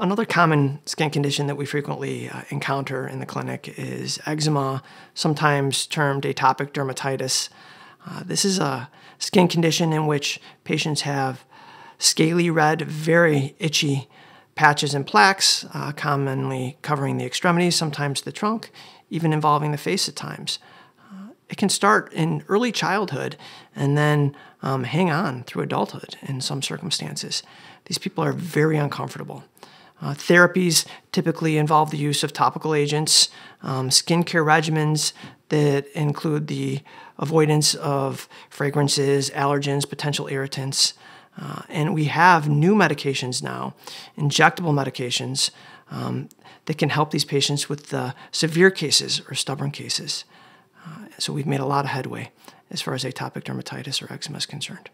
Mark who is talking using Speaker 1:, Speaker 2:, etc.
Speaker 1: Another common skin condition that we frequently uh, encounter in the clinic is eczema, sometimes termed atopic dermatitis. Uh, this is a skin condition in which patients have scaly red, very itchy patches and plaques, uh, commonly covering the extremities, sometimes the trunk, even involving the face at times. Uh, it can start in early childhood and then um, hang on through adulthood in some circumstances. These people are very uncomfortable. Uh, therapies typically involve the use of topical agents, um, skincare regimens that include the avoidance of fragrances, allergens, potential irritants. Uh, and we have new medications now, injectable medications, um, that can help these patients with the severe cases or stubborn cases. Uh, so we've made a lot of headway as far as atopic dermatitis or eczema is concerned.